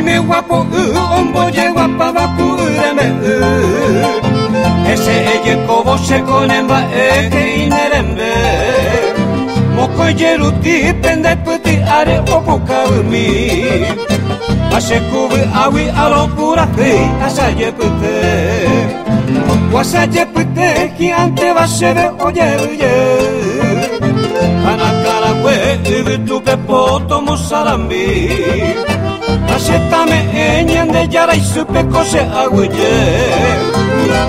Ujme wapo u, omboje wapa waku ureme u Ese eye kovo şekonem va eke inerembe Mokoje ruti pende pıti are opuka umi Aşekuvi awi alopura hıy asaje pyty Wasaje pıte ki ante vaseve oje uye Kanakara kwe ıvı tupe potomu sarambi Asetame enyen de yara supe cose aguye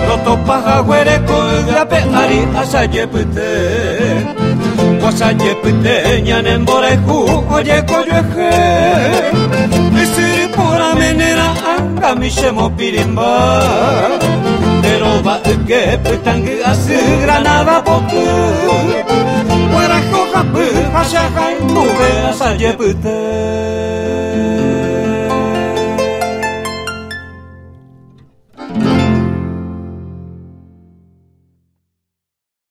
Roto paja con grape ari asa yepete Wasa yepete nyanen boreju oye coyeje. Isiri pura menera anga mo pirimba Pero va que putangi asu granada poku coja, japu hasha jaimu ve asa yepete